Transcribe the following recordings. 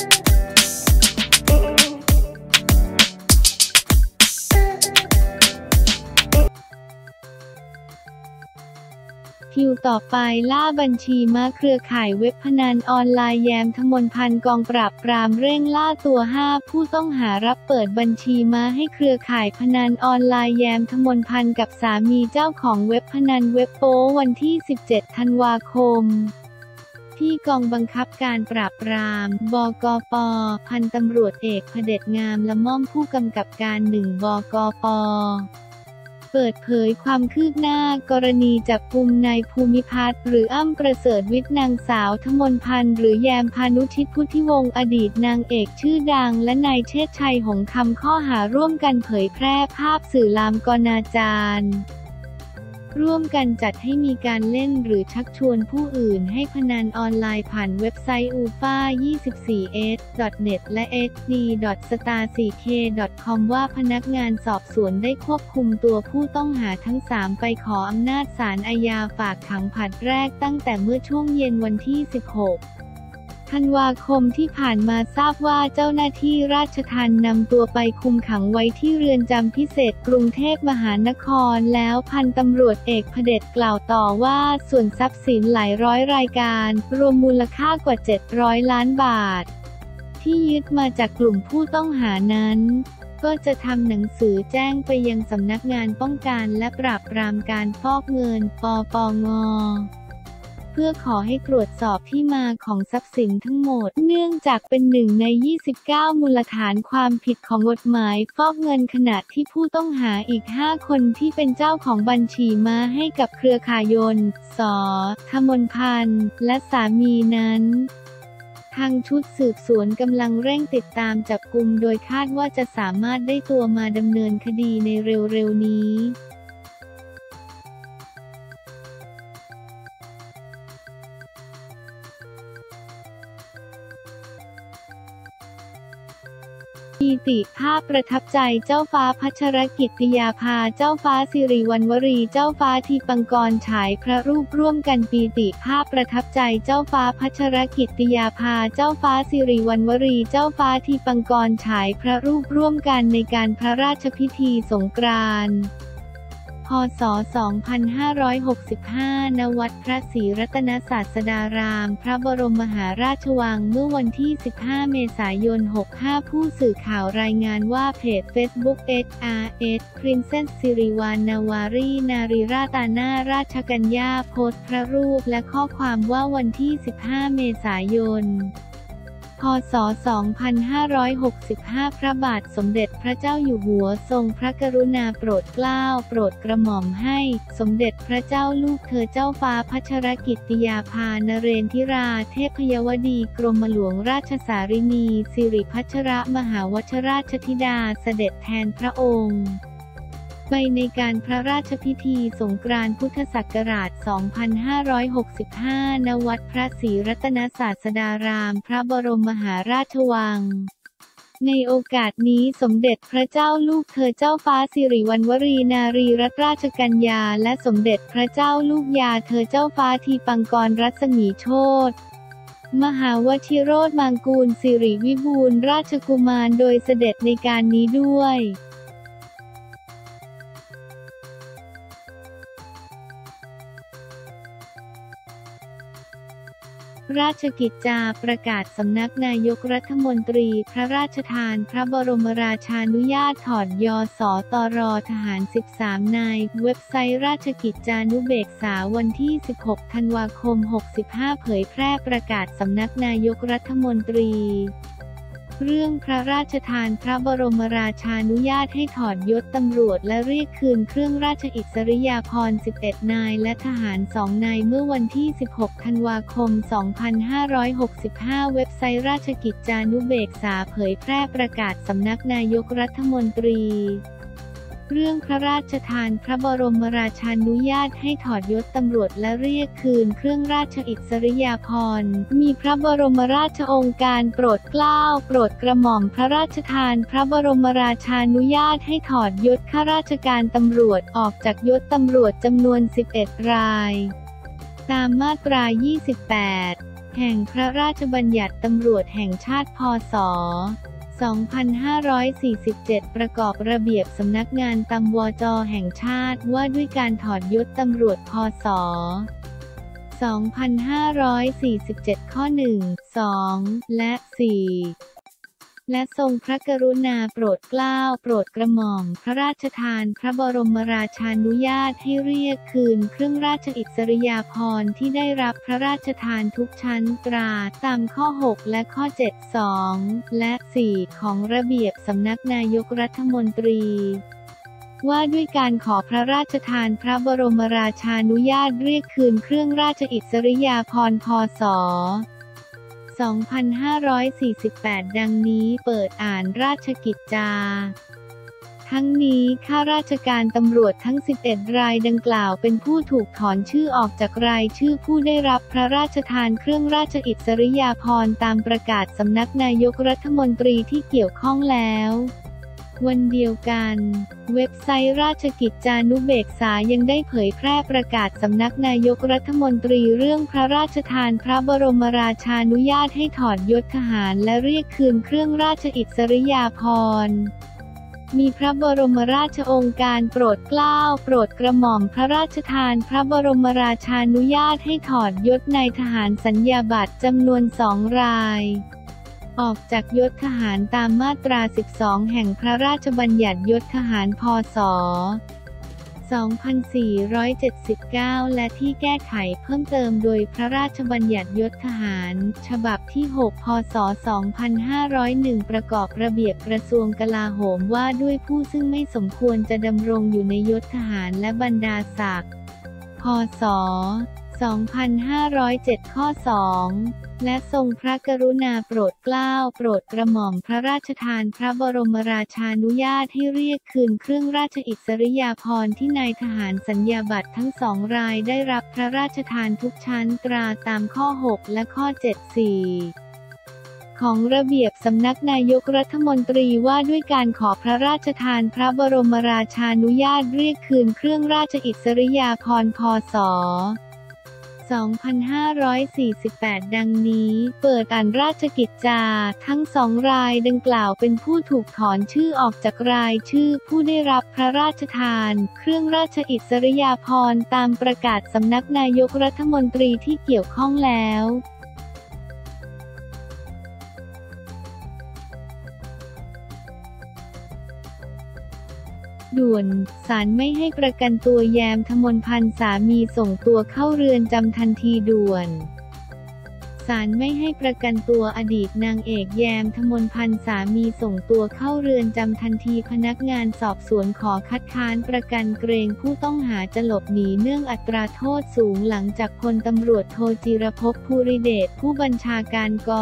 คิวต่อไปล่าบัญชีมาเครือข่ายเว็บพนันออนไลน์แยมทมนพันกองปราบปรามเร่งล่าตัว 5 ผู้ต้องหารับเปิดบัญชีมาให้เครือข่ายพนันออนไลน์แยมทมนพันกับสามีเจ้าของเว็บพนันเว็บโป้วันที่ 17 ธันวาคม ที่กองบังคับการปราบปราม บกป พันตำรวจเอกพเด็จงามละม่อมผู้กำกับการหนึ่งบกปเปิดเผยความคืบหน้ากรณีจับกุมนายภูมิพัฒน์หรืออ้ำประเสริฐวิทย์นางสาวทมนพันธ์หรือแยมพานุชิตพุทธิวงศ์อดีตนางเอกชื่อดัง และนายเชษชัยหงคำข้อหาร่วมกันเผยแพร่ภาพสื่อลามกนาจาร ร่วมกันจัดให้มีการเล่นหรือชักชวนผู้อื่นให้พนันออนไลน์ผ่านเว็บไซต์ ufa24s.net และ hd.star4k.com ว่าพนักงานสอบสวนได้ควบคุมตัวผู้ต้องหาทั้ง 3 ไปขออำนาจศาลอาญาฝากขังผลัดแรกตั้งแต่เมื่อช่วงเย็นวันที่ 16 ธันวาคมที่ผ่านมาทราบว่าเจ้าหน้าที่ราชทัณฑ์นำตัวไปคุมขังไว้ที่เรือนจำพิเศษกรุงเทพมหานครแล้วพันตำรวจเอกพเดชกล่าวต่อว่าส่วนทรัพย์สินหลายร้อยรายการ รวมมูลค่ากว่า 700 ล้านบาท ที่ยึดมาจากกลุ่มผู้ต้องหานั้นก็จะทำหนังสือแจ้งไปยังสำนักงานป้องกันและปราบปรามการฟอกเงิน ปปงเพื่อขอให้ตรวจสอบที่มาของทรัพย์สินทั้งหมด เนื่องจากเป็นหนึ่งใน 29 มูลฐานความผิดของกฎหมายฟอกเงินขณะที่ผู้ต้องหาอีก 5 คนที่เป็นเจ้าของบัญชีมาให้กับเครือข่ายนสอธมนพันธ์และสามีนั้นทางชุดสืบสวนกำลังเร่งติดตามจับกลุ่มโดยคาดว่าจะสามารถได้ตัวมาดำเนินคดีในเร็วๆนี้ ปีติภาพประทับใจเจ้าฟ้าพัชรกิติยาภาเจ้าฟ้าสิริวัณวรี เจ้าฟ้าทีปังกรฉายพระรูปร่วมกันปีติภาพประทับใจเจ้าฟ้าพัชรกิติยาภาเจ้าฟ้าสิริวัณวรี เจ้าฟ้าทีปังกรฉายพระรูปร่วมกันในการพระราชพิธีสงกรานต์ พศ 2565 ณ วัดพระศรีรัตนศาสดาราม พระบรมมหาราชวัง เมื่อวันที่ 15 เมษายน 65 ผู้สื่อข่าวรายงานว่าเพจ Facebook HRS Princess สิริวัณนาวารีนารีราตานาราชกัญญาโพสต์พระรูปและข้อความว่าวันที่ 15 เมษายน พศ 2565 พระบาทสมเด็จพระเจ้าอยู่หัวทรงพระกรุณาโปรดเกล้าโปรดกระหม่อมให้ สมเด็จพระเจ้าลูกเธอเจ้าฟ้าพัชรกิติยาภานเรนทิราเทพยวดีกรมหลวงราชสารินีสิริพัชรมหาวชราชธิดาเสด็จแทนพระองค์ ไปในการพระราชพิธีสงกรานต์พุทธศักราช 2565 ณ วัดพระศรีรัตนศาสดาราม พระบรมมหาราชวังในโอกาสนี้สมเด็จพระเจ้าลูกเธอเจ้าฟ้าสิริวัณวรีนารีรัตนราชกัญญา และสมเด็จพระเจ้าลูกยาเธอเจ้าฟ้าทีปังกรรัศมีโชตมหาวชิโรธมังกูลสิริวิบูลราชกุมารโดยเสด็จในการนี้ด้วย ราชกิจจาประกาศสำนักนายกรัฐมนตรี พระราชทาน พระบรมราชานุญาตถอดยอสอตอรอทหาร 13 นาย เว็บไซต์ราชกิจจานุเบกษาวันที่ 16 ธันวาคม 65 เผยแพร่ประกาศสำนักนายกรัฐมนตรี เรื่องพระราชทานพระบรมราชานุญาตให้ถอดยศตำรวจและเรียกคืนเครื่องราชอิสริยาภรณ์ 11 นาย และทหาร 2 นายเมื่อวันที่ 16 ธันวาคม 2565 เว็บไซต์ราชกิจจานุเบกษาเผยแพร่ประกาศสำนักนายกรัฐมนตรี เรื่องพระราชทานพระบรมราชานุญาตให้ถอดยศตำรวจและเรียกคืนเครื่องราชอิสริยาภรณ์ มีพระบรมราชองค์การโปรดเกล้าโปรดกระหม่อมพระราชทานพระบรมราชานุญาตให้ถอดยศข้าราชการตำรวจออกจากยศตำรวจจำนวน 11 ราย ตามมาตรา 28 แห่งพระราชบัญญัติตำรวจแห่งชาติพศ 2547 ประกอบระเบียบสำนักงานตำวจแห่งชาติว่าด้วยการถอดยศตำรวจพศ2547 ข้อ 1 2 และ 4 และทรงพระกรุณาโปรดเกล้าโปรดกระหม่อมพระราชทานพระบรมราชานุญาตให้เรียกคืนเครื่องราชอิสริยาภรณ์ที่ได้รับพระราชทานทุกชั้นตราตามข้อ 6 และข้อ 7 2 และ 4 ของระเบียบสำนักนายกรัฐมนตรีว่าด้วยการขอพระราชทานพระบรมราชานุญาตเรียกคืนเครื่องราชอิสริยาภรณ์พศ 2548 ดังนี้เปิดอ่านราชกิจจาทั้งนี้ข้าราชการตำรวจทั้ง 11 รายดังกล่าวเป็นผู้ถูกถอนชื่อออกจากรายชื่อผู้ได้รับพระราชทานเครื่องราชอิสริยาภรณ์ตามประกาศสำนักนายกรัฐมนตรีที่เกี่ยวข้องแล้ว วันเดียวกัน เว็บไซต์ราชกิจจานุเบกษายังได้เผยแพร่ประกาศสำนักนายกรัฐมนตรีเรื่องพระราชทานพระบรมราชานุญาตให้ถอดยศทหารและเรียกคืนเครื่องราชอิสริยาภรณ์มีพระบรมราชองค์การโปรดเกล้าโปรดกระหม่อมพระราชทานพระบรมราชานุญาตให้ถอดยศนายทหารสัญญาบัตรจำนวนสองราย ออกจากยศทหารตามมาตรา 12 แห่งพระราชบัญญัติยศทหารพศ 2479 และที่แก้ไขเพิ่มเติมโดยพระราชบัญญัติยศทหาร ฉบับที่ 6 พศ 2501 ประกอบระเบียบกระทรวงกลาโหมว่าด้วยผู้ซึ่งไม่สมควรจะดำรงอยู่ในยศทหารและบรรดาศักดิ์ พศ 2507 ข้อ 2 และทรงพระกรุณาโปรดเกล้าโปรดกระหม่อมพระราชทานพระบรมราชานุญาตให้เรียกคืนเครื่องราชอิสริยาภรณ์ที่นายทหารสัญญาบัตรทั้งสองรายได้รับพระราชทานทุกชั้นตราตามข้อ 6 และข้อ 74ของระเบียบสำนักนายกรัฐมนตรีว่าด้วยการขอพระราชทานพระบรมราชานุญาตเรียกคืนเครื่องราชอิสริยาภรณ์พศ 2548 ดังนี้ เปิดอ่านราชกิจจา ทั้งสองรายดังกล่าวเป็นผู้ถูกถอนชื่อออกจากรายชื่อผู้ได้รับพระราชทาน เครื่องราชอิสริยาภรณ์ตามประกาศสำนักนายกรัฐมนตรีที่เกี่ยวข้องแล้ว ด่วน ศาลไม่ให้ประกันตัวแยมทมนพันธ์สามีส่งตัวเข้าเรือนจำทันทีด่วนศาลไม่ให้ประกันตัวอดีตนางเอกแยมทมนพันธ์สามีส่งตัวเข้าเรือนจำทันทีพนักงานสอบสวนขอคัดค้านประกันเกรงผู้ต้องหาจะหลบหนีเนื่องอัตราโทษสูงหลังจากพลตำรวจโทจิรภพภูริเดชผู้บัญชาการก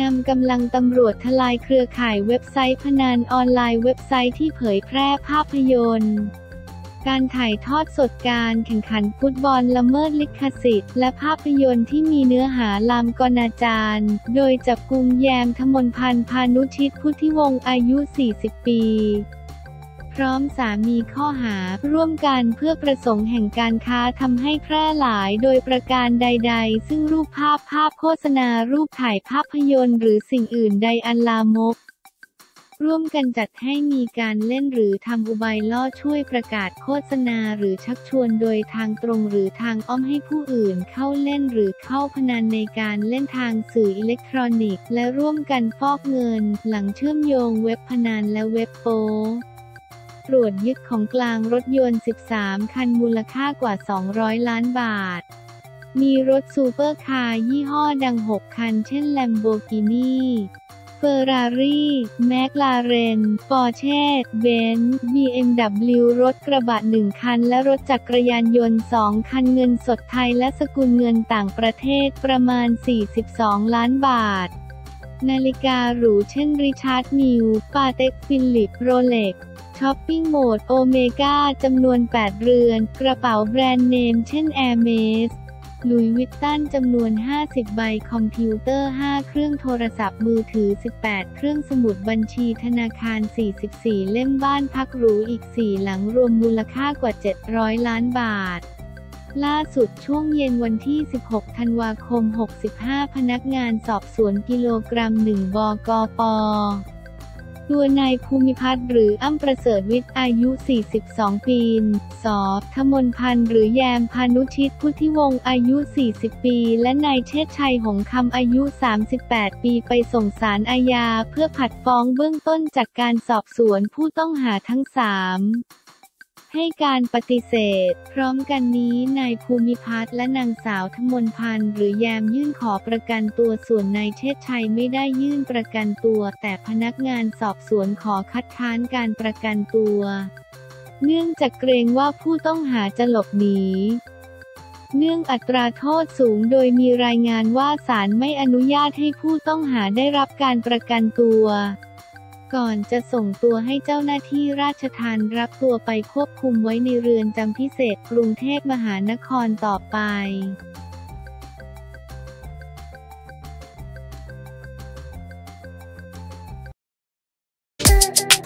นำกำลังตำรวจทลายเครือข่ายเว็บไซต์พนันออนไลน์เว็บไซต์ที่เผยแพร่ภาพยนตร์การถ่ายทอดสดการแข่งขันฟุตบอลละเมิดลิขสิทธิ์ และภาพยนตร์ที่มีเนื้อหาลามกนาจารโดยจับกุมแยมธมนพันธ์พานุชิตพุทธิวงศ์อายุ 40 ปี พร้อมสามีข้อหาร่วมกันเพื่อประสงค์แห่งการค้าทำให้แพร่หลายโดยประการใด ๆ ซึ่งรูปภาพภาพโฆษณารูปถ่ายภาพยนตร์หรือสิ่งอื่นใดอันลามกร่วมกันจัดให้มีการเล่นหรือทำอุบายล่อช่วยประกาศโฆษณาหรือชักชวนโดยทางตรงหรือทางอ้อมให้ผู้อื่นเข้าเล่นหรือเข้าพนันในการเล่นทางสื่ออิเล็กทรอนิกส์ และร่วมกันฟอกเงิน หลังเชื่อมโยงเว็บพนันและเว็บโป ตรวจยึดของกลางรถยนต์ 13 คันมูลค่ากว่า 200 ล้านบาท มีรถซูเปอร์คาร์ยี่ห้อดัง 6 คัน เช่น Lamborghini Ferrari McLaren Porsche Benz BMW รถกระบะ 1 คัน และรถจักรยานยนต์ 2 คันเงินสดไทยและสกุลเงินต่างประเทศประมาณ 42 ล้านบาท นาฬิกาหรูเช่น Richard Mille Patek Philippe Rolex ช้อปปิ้งโหมดโอเมก้าจำนวน 8 เรือน กระเป๋าแบรนด์เนมเช่น Air m e s Louis Vuitton จำนวน 50 ใบคอมพิวเตอร์ 5 เครื่องโทรศัพท์มือถือ 18 เครื่องสมุดบัญชีธนาคาร 44 เล่มบ้านพักหรูอีก 4 หลังรวมมูลค่ากว่า 700 ล้านบาท ล่าสุดช่วงเย็นวันที่ 16 ธันวาคม 65 พนักงานสอบสวนกิโลกรัม1บกปตัวนายภูมิพัฒน์หรืออ้ำประเสริฐวิทย์อายุ 42 ปีสทมนพันธ์หรือแยมพานุชิตพุทธิวงศ์อายุ 40 ปี และนายเชษชัยหงคำอายุ 38 ปีไปส่งสารอาญาเพื่อผัดฟ้องเบื้องต้นจากการสอบสวนผู้ต้องหาทั้งสาม ให้การปฏิเสธ พร้อมกันนี้นายภูมิพัฒน์และนางสาวธมนพันธ์หรือแยมยื่นขอประกันตัวส่วนนายเชษชัยไม่ได้ยื่นประกันตัว แต่พนักงานสอบสวนขอคัดค้านการประกันตัว เนื่องจากเกรงว่าผู้ต้องหาจะหลบหนีเนื่องอัตราโทษสูงโดยมีรายงานว่าศาลไม่อนุญาตให้ผู้ต้องหาได้รับการประกันตัว ก่อนจะส่งตัวให้เจ้าหน้าที่ราชทานรับตัวไปควบคุมไว้ในเรือนจำพิเศษกรุงเทพมหานครต่อไป Thank.